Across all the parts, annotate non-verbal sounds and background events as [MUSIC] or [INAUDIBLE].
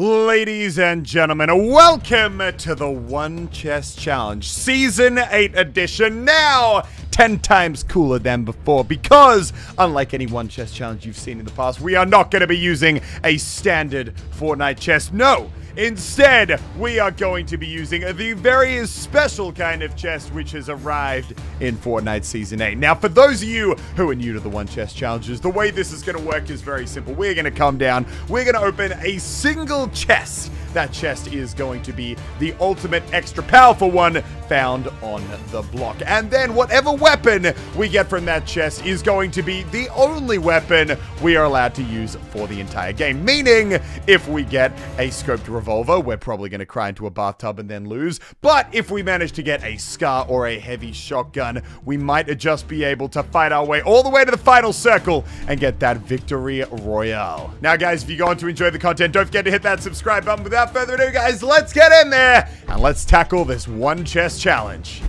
Ladies and gentlemen, welcome to the One Chest Challenge, Season 8 edition. Now, 10 times cooler than before because, unlike any One Chest Challenge you've seen in the past, we are not going to be using a standard Fortnite chest. No, Instead, we are going to be using the very special kind of chest which has arrived in Fortnite Season 8. Now, for those of you who are new to the One Chest Challenges, the way this is going to work is very simple. We're going to come down, we're going to open a single chest. That chest is going to be the ultimate extra powerful one found on the block. And then whatever weapon we get from that chest is going to be the only weapon we are allowed to use for the entire game. Meaning, if we get a scoped revolver, we're probably going to cry into a bathtub and then lose. But if we manage to get a scar or a heavy shotgun, we might just be able to fight our way all the way to the final circle and get that victory royale. Now, guys, if you're going to enjoy the content, don't forget to hit that subscribe button. Without further ado, guys, let's get in there and let's tackle this one chest challenge.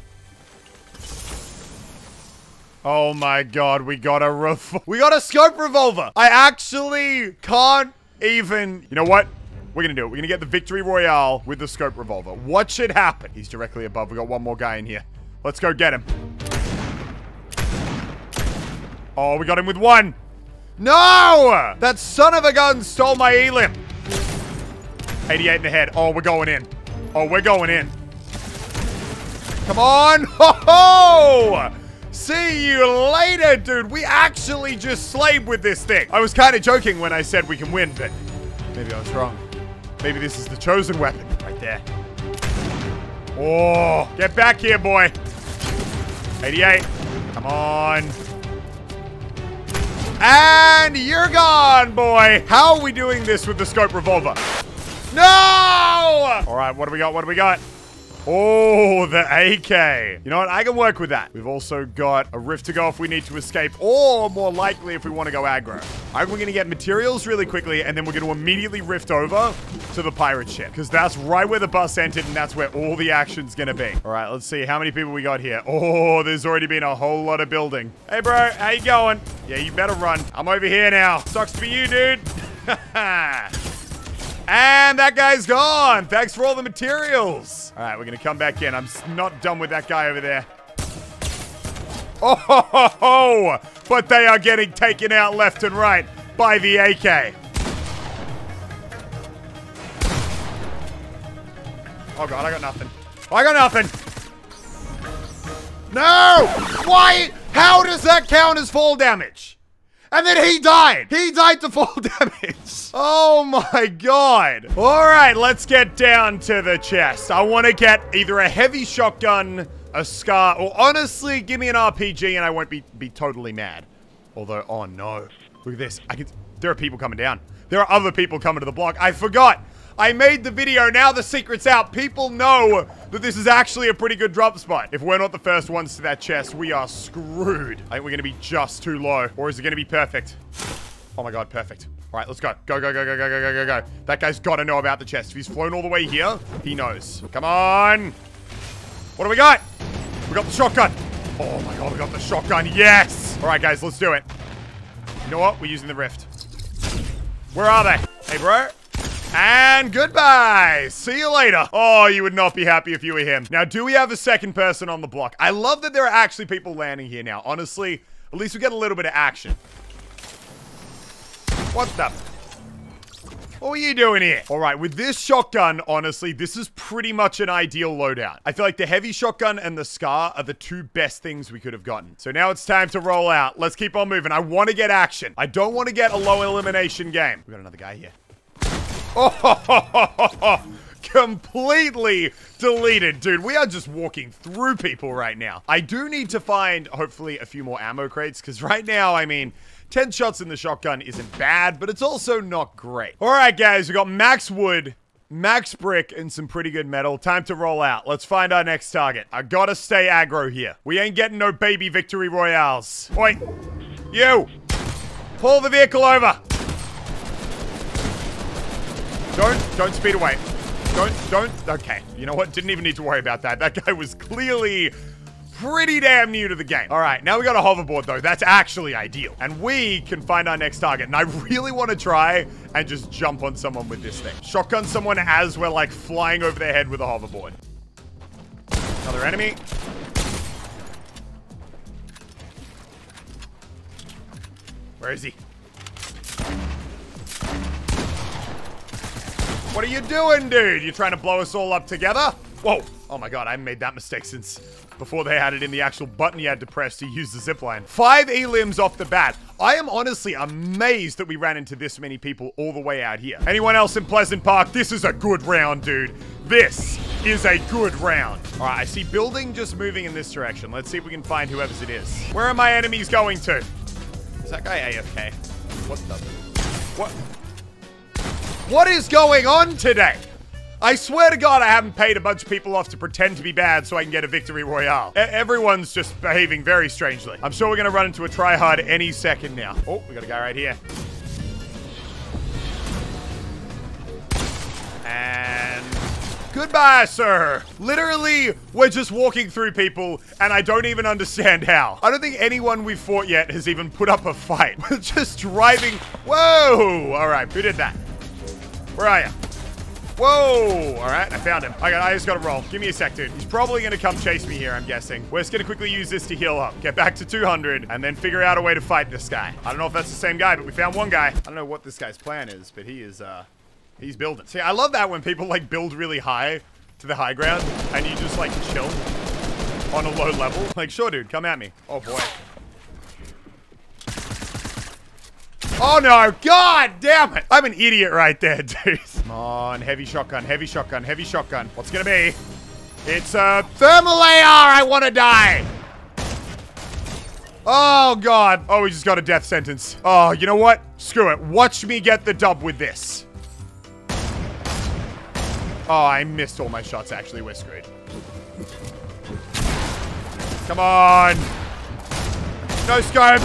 Oh my god, we got a ref [LAUGHS] we got a scope revolver. I actually can't even You know what? We're gonna do it. We're gonna get the victory royale with the scope revolver. What should happen? He's directly above. We got one more guy in here. Let's go get him. Oh, we got him with one. No! That son of a gun stole my elim. 88 in the head. Oh, we're going in. Oh, we're going in. Come on. [LAUGHS] Ho ho! See you later, dude. We actually just slaved with this thing. I was kind of joking when I said we can win, but maybe I was wrong. Maybe this is the chosen weapon. Right there. Oh, get back here, boy. 88. Come on. And you're gone, boy. How are we doing this with the scope revolver? No! All right, what do we got? What do we got? Oh, the AK. You know what? I can work with that. We've also got a rift to go if we need to escape, or more likely if we want to go aggro. I think we're going to get materials really quickly, and then we're going to immediately rift over to the pirate ship, because that's right where the bus entered, and that's where all the action's going to be. All right, let's see how many people we got here. Oh, there's already been a whole lot of building. Hey, bro, how you going? Yeah, you better run. I'm over here now. Sucks be you, dude. [LAUGHS] And that guy's gone. Thanks for all the materials. All right, we're going to come back in. I'm not done with that guy over there. Oh, ho, ho, ho. but they are getting taken out left and right by the AK. Oh, God, I got nothing. I got nothing. No! Why? How does that count as fall damage? And then he died. He died to fall [LAUGHS] damage. Oh my god. All right, let's get down to the chest. I want to get either a heavy shotgun, a scar, or honestly, give me an RPG and I won't be, be totally mad. Although, oh no. Look at this. I can, there are people coming down. There are other people coming to the block. I forgot. I made the video, now the secret's out. People know that this is actually a pretty good drop spot. If we're not the first ones to that chest, we are screwed. I think we're gonna be just too low. Or is it gonna be perfect? Oh my god, perfect. All right, let's go. Go, go, go, go, go, go, go, go, go. That guy's gotta know about the chest. If he's flown all the way here, he knows. Come on. What do we got? We got the shotgun. Oh my god, we got the shotgun. Yes. All right, guys, let's do it. You know what? We're using the rift. Where are they? Hey, bro. And goodbye. See you later. Oh, you would not be happy if you were him. Now, do we have a second person on the block? I love that there are actually people landing here now. Honestly, at least we get a little bit of action. What the? What are you doing here? All right, with this shotgun, honestly, this is pretty much an ideal loadout. I feel like the heavy shotgun and the SCAR are the two best things we could have gotten. So now it's time to roll out. Let's keep on moving. I want to get action. I don't want to get a low elimination game. We got another guy here. Oh, [LAUGHS] completely deleted. Dude, we are just walking through people right now. I do need to find, hopefully, a few more ammo crates, because right now, I mean, 10 shots in the shotgun isn't bad, but it's also not great. All right, guys, we got max wood, max brick, and some pretty good metal. Time to roll out. Let's find our next target. I gotta stay aggro here. We ain't getting no baby victory royales. Wait, you, pull the vehicle over. Don't, don't speed away. Don't, don't, okay. You know what? Didn't even need to worry about that. That guy was clearly pretty damn new to the game. All right, now we got a hoverboard though. That's actually ideal. And we can find our next target. And I really want to try and just jump on someone with this thing. Shotgun someone as we're like flying over their head with a hoverboard. Another enemy. Where is he? What are you doing, dude? You trying to blow us all up together? Whoa. Oh my god, I made that mistake since before they had it in the actual button you had to press to use the zipline. Five elims off the bat. I am honestly amazed that we ran into this many people all the way out here. Anyone else in Pleasant Park? This is a good round, dude. This is a good round. All right, I see building just moving in this direction. Let's see if we can find whoever's it is. Where are my enemies going to? Is that guy AFK? What the? What? What is going on today? I swear to God, I haven't paid a bunch of people off to pretend to be bad so I can get a victory royale. E everyone's just behaving very strangely. I'm sure we're gonna run into a tryhard any second now. Oh, we got a guy right here. And Goodbye, sir. Literally, we're just walking through people, and I don't even understand how. I don't think anyone we've fought yet has even put up a fight. [LAUGHS] We're just driving. Whoa! All right, who did that? Where are you? Whoa! All right, I found him. I, I just got to roll. Give me a sec, dude. He's probably to come chase me here, I'm guessing. We're just to quickly use this to heal up. Get back to 200, and then figure out a way to fight this guy. I don't know if that's the same guy, but we found one guy. I don't know what this guy's plan is, but he is, uh... He's building. See, I love that when people, like, build really high to the high ground, and you just, like, chill on a low level. Like, sure, dude, come at me. Oh, boy. Oh, no. God damn it. I'm an idiot right there, [LAUGHS] dude. Come on. Heavy shotgun, heavy shotgun, heavy shotgun. What's gonna be? It's a thermal AR. I want to die. Oh, God. Oh, we just got a death sentence. Oh, you know what? Screw it. Watch me get the dub with this. Oh, I missed all my shots, actually. We're screwed. Come on. No scope.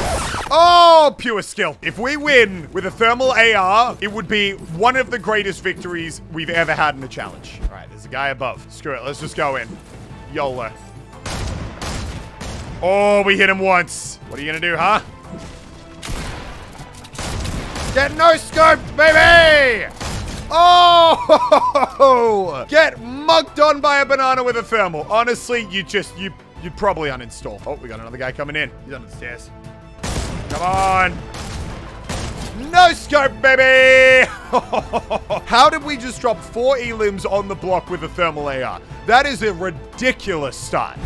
Oh, pure skill. If we win with a thermal AR, it would be one of the greatest victories we've ever had in the challenge. All right, there's a guy above. Screw it. Let's just go in. YOLO. Oh, we hit him once. What are you going to do, huh? Get no scoped, baby! Oh! [LAUGHS] Get mugged on by a banana with a thermal. Honestly, you just, you, you'd probably uninstall. Oh, we got another guy coming in. He's under the stairs. Come on. No scope, baby! [LAUGHS] How did we just drop four elims on the block with a thermal AR? That is a ridiculous start.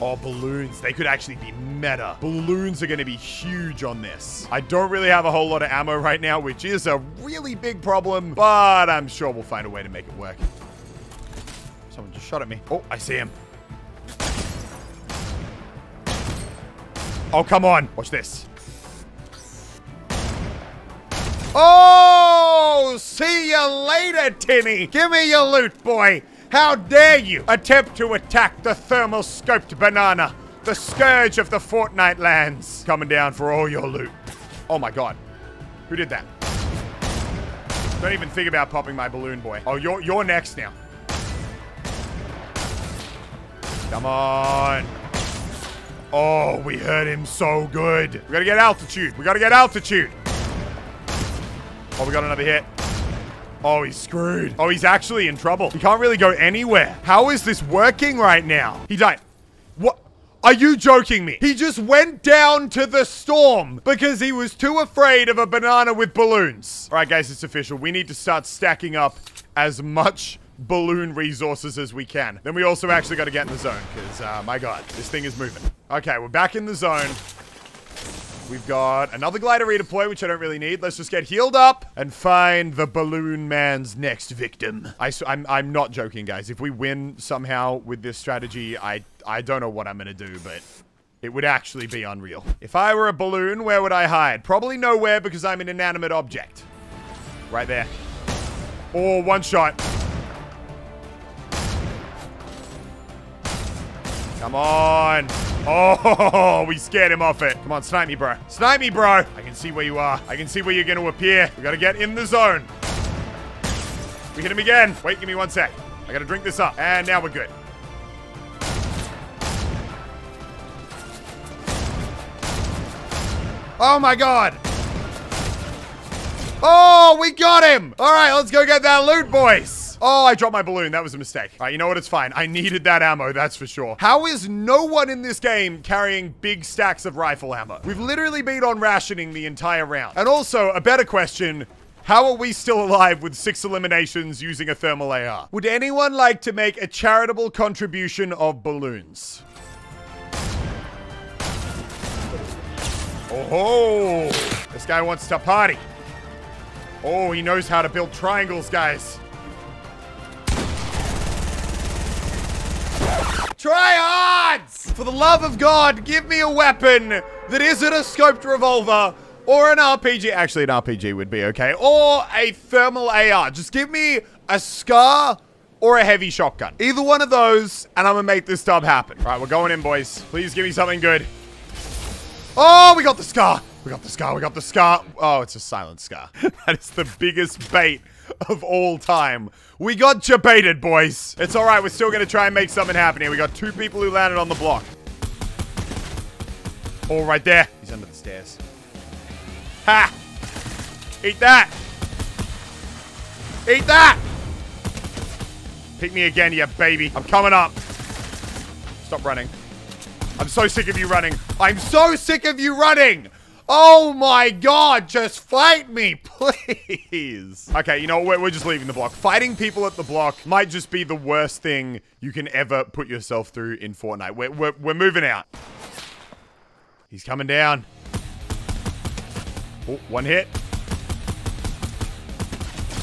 Oh, balloons. They could actually be meta. Balloons are going to be huge on this. I don't really have a whole lot of ammo right now, which is a really big problem, but I'm sure we'll find a way to make it work. Someone just shot at me. Oh, I see him. Oh, come on. Watch this. Oh, see you later, Tinny. Give me your loot, boy. How dare you attempt to attack the thermal scoped banana, the scourge of the Fortnite lands. Coming down for all your loot. Oh my god. Who did that? Don't even think about popping my balloon, boy. Oh, you're, you're next now. Come on. Oh, we hurt him so good. We gotta get altitude. We gotta get altitude. Oh, we got another hit. Oh, he's screwed. Oh, he's actually in trouble. He can't really go anywhere. How is this working right now? He died. What? Are you joking me? He just went down to the storm because he was too afraid of a banana with balloons. All right, guys, it's official. We need to start stacking up as much balloon resources as we can. Then we also actually got to get in the zone because, uh, my God, this thing is moving. Okay, we're back in the zone. We've got another glider redeploy, which I don't really need. Let's just get healed up and find the balloon man's next victim. I, I'm, I'm not joking, guys. If we win somehow with this strategy, I, I don't know what I'm going to do, but it would actually be unreal. If I were a balloon, where would I hide? Probably nowhere because I'm an inanimate object. Right there. Oh, one shot. Come on. Oh, [LAUGHS] we scared him off it. Come on, snipe me, bro. Snipe me, bro. I can see where you are. I can see where you're going to appear. We got to get in the zone. We hit him again. Wait, give me one sec. I got to drink this up. And now we're good. Oh, my God. Oh, we got him. All right, let's go get that loot, boys. Oh, I dropped my balloon. That was a mistake. All right, you know what? It's fine. I needed that ammo, that's for sure. How is no one in this game carrying big stacks of rifle ammo? We've literally been on rationing the entire round. And also, a better question, how are we still alive with six eliminations using a thermal AR? Would anyone like to make a charitable contribution of balloons? Oh, this guy wants to party. Oh, he knows how to build triangles, guys. Tryhards! For the love of God, give me a weapon that isn't a scoped revolver or an RPG. Actually, an RPG would be okay. Or a thermal AR. Just give me a SCAR or a heavy shotgun. Either one of those, and I'm gonna make this dub happen. All right, we're going in, boys. Please give me something good. Oh, we got the SCAR. We got the SCAR. We got the SCAR. Oh, it's a silent SCAR. [LAUGHS] that is the biggest bait of all time. We got jebaited, boys. It's all right. We're still going to try and make something happen here. We got two people who landed on the block. All right, there. He's under the stairs. Ha! Eat that! Eat that! Pick me again, you baby. I'm coming up. Stop running. I'm so sick of you running. I'm so sick of you running! Oh my god, just fight me, [LAUGHS] please. Okay, you know, we're, we're just leaving the block. Fighting people at the block might just be the worst thing you can ever put yourself through in Fortnite. We're, we're, we're moving out. He's coming down. Oh, one hit.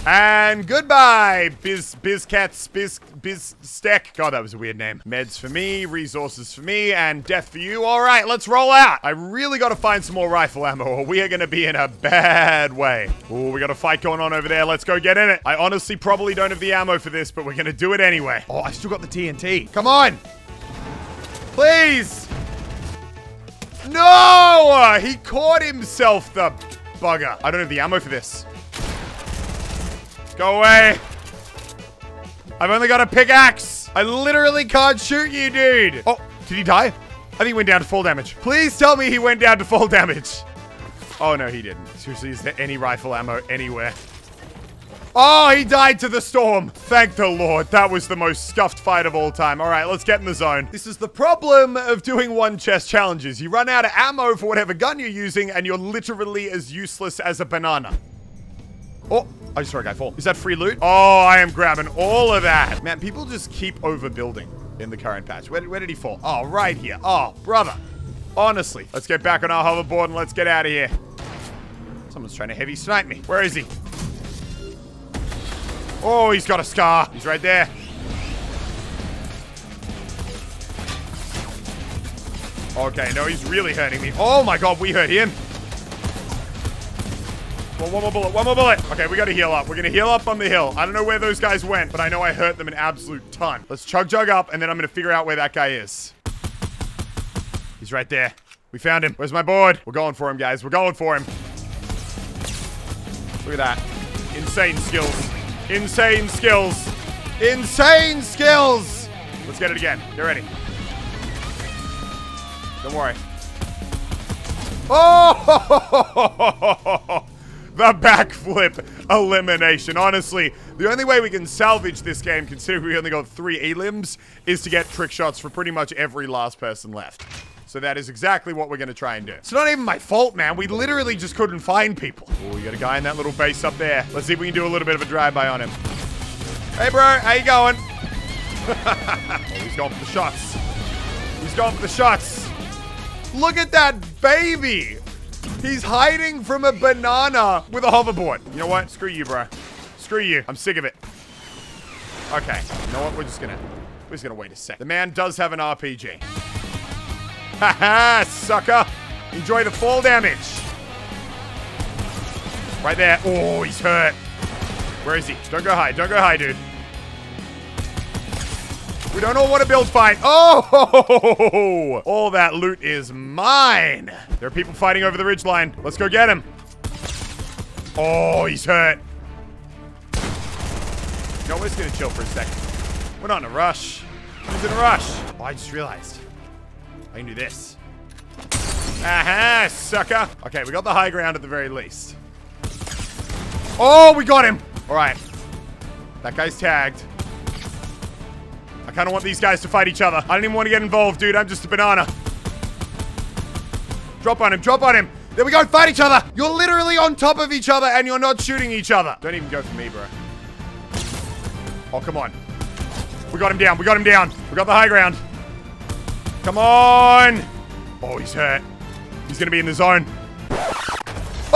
And goodbye, Biz, Bizcats, Biz, Bizstack. God, that was a weird name. Meds for me, resources for me, and death for you. All right, let's roll out. I really got to find some more rifle ammo or we are going to be in a bad way. Oh, we got a fight going on over there. Let's go get in it. I honestly probably don't have the ammo for this, but we're going to do it anyway. Oh, I still got the TNT. Come on. Please. No! He caught himself, the bugger. I don't have the ammo for this. Go away. I've only got a pickaxe. I literally can't shoot you, dude. Oh, did he die? I think he went down to fall damage. Please tell me he went down to fall damage. Oh, no, he didn't. Seriously, is there any rifle ammo anywhere? Oh, he died to the storm. Thank the Lord. That was the most scuffed fight of all time. All right, let's get in the zone. This is the problem of doing one chest challenges. You run out of ammo for whatever gun you're using, and you're literally as useless as a banana. Oh, I just saw a guy fall. Is that free loot? Oh, I am grabbing all of that. Man, people just keep overbuilding in the current patch. Where, where did he fall? Oh, right here. Oh, brother. Honestly. Let's get back on our hoverboard and let's get out of here. Someone's trying to heavy snipe me. Where is he? Oh, he's got a scar. He's right there. Okay, no, he's really hurting me. Oh my god, we hurt him. Well, one more bullet, one more bullet. Okay, we gotta heal up. We're gonna heal up on the hill. I don't know where those guys went, but I know I hurt them an absolute ton. Let's chug jug up, and then I'm gonna figure out where that guy is. He's right there. We found him. Where's my board? We're going for him, guys. We're going for him. Look at that. Insane skills. Insane skills. Insane skills. Let's get it again. Get ready. Don't worry. Oh! [LAUGHS] the backflip elimination. Honestly, the only way we can salvage this game, considering we only got three elims, is to get trick shots for pretty much every last person left. So that is exactly what we're going to try and do. It's not even my fault, man. We literally just couldn't find people. Oh, we got a guy in that little base up there. Let's see if we can do a little bit of a drive-by on him. Hey, bro. How you going? [LAUGHS] oh, he's going for the shots. He's going for the shots. Look at that baby. He's hiding from a banana with a hoverboard. You know what? Screw you, bro. Screw you. I'm sick of it. Okay. You know what? We're just gonna... We're just gonna wait a sec. The man does have an RPG. Haha, sucker. Enjoy the fall damage. Right there. Oh, he's hurt. Where is he? Don't go high. Don't go high, dude. We don't know what to build fight. Oh, all that loot is mine. There are people fighting over the ridge line. Let's go get him. Oh, he's hurt. No, we're just gonna chill for a second. We're not in a rush. Who's in a rush? Oh, I just realized. I can do this. Aha, sucker. Okay, we got the high ground at the very least. Oh, we got him. All right. That guy's tagged. I kind of want these guys to fight each other. I don't even want to get involved, dude. I'm just a banana. Drop on him. Drop on him. There we go. Fight each other. You're literally on top of each other and you're not shooting each other. Don't even go for me, bro. Oh, come on. We got him down. We got him down. We got the high ground. Come on. Oh, he's hurt. He's going to be in the zone.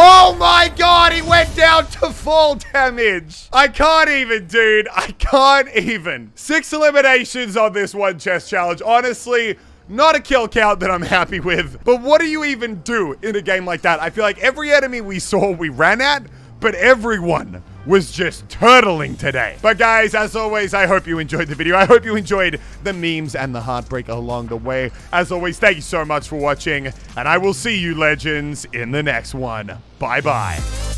Oh my god, he went down to fall damage. I can't even, dude. I can't even. Six eliminations on this one chest challenge. Honestly, not a kill count that I'm happy with. But what do you even do in a game like that? I feel like every enemy we saw, we ran at, but everyone was just turtling today. But guys, as always, I hope you enjoyed the video. I hope you enjoyed the memes and the heartbreak along the way. As always, thank you so much for watching, and I will see you legends in the next one. Bye-bye.